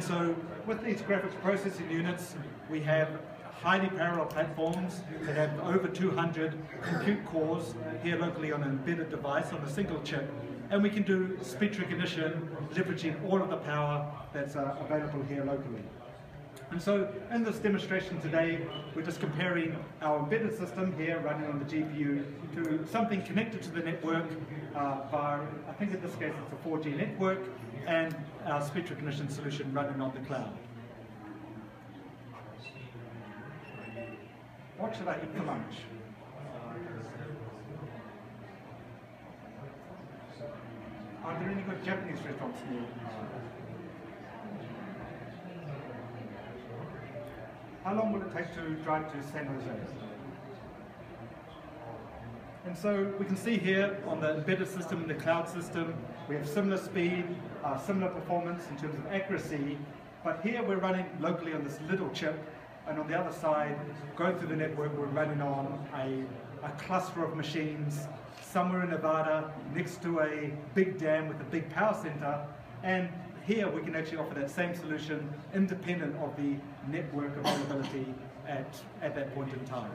so with these graphics processing units, we have highly parallel platforms that have over 200 compute cores here locally on an embedded device on a single chip. And we can do speech recognition, leveraging all of the power that's uh, available here locally. And so in this demonstration today, we're just comparing our embedded system here running on the GPU to something connected to the network uh, via, I think in this case it's a 4G network, and our speech recognition solution running on the cloud. What should I eat for lunch? Are there any good Japanese restaurants near? How long will it take to drive to San Jose? And so we can see here on the embedded system and the cloud system, we have similar speed, uh, similar performance in terms of accuracy, but here we're running locally on this little chip, and on the other side, going through the network, we're running on a, a cluster of machines somewhere in Nevada next to a big dam with a big power center, and here we can actually offer that same solution independent of the network availability at, at that point in time.